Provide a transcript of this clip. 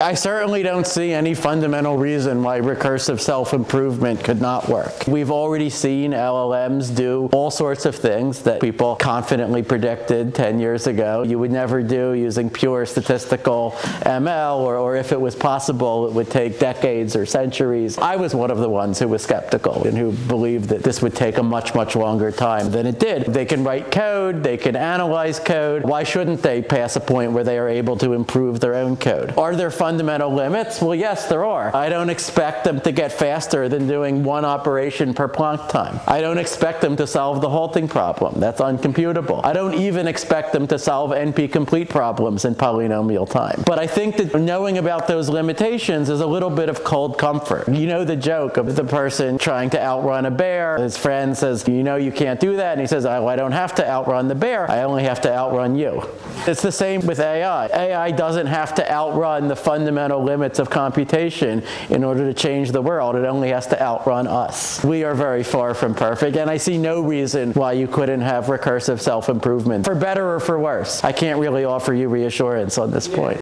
I certainly don't see any fundamental reason why recursive self-improvement could not work. We've already seen LLMs do all sorts of things that people confidently predicted 10 years ago you would never do using pure statistical ML, or, or if it was possible, it would take decades or centuries. I was one of the ones who was skeptical and who believed that this would take a much, much longer time than it did. They can write code, they can analyze code. Why shouldn't they pass a point where they are able to improve their own code? Are there fundamental limits? Well, yes, there are. I don't expect them to get faster than doing one operation per Planck time. I don't expect them to solve the halting problem. That's uncomputable. I don't even expect them to solve NP-complete problems in polynomial time. But I think that knowing about those limitations is a little bit of cold comfort. You know the joke of the person trying to outrun a bear. His friend says, you know you can't do that. And he says, oh, I don't have to outrun the bear. I only have to outrun you. It's the same with AI. AI doesn't have to outrun the fundamental limits of computation in order to change the world. It only has to outrun us. We are very far from perfect, and I see no reason why you couldn't have recursive self-improvement, for better or for worse. I can't really offer you reassurance on this point.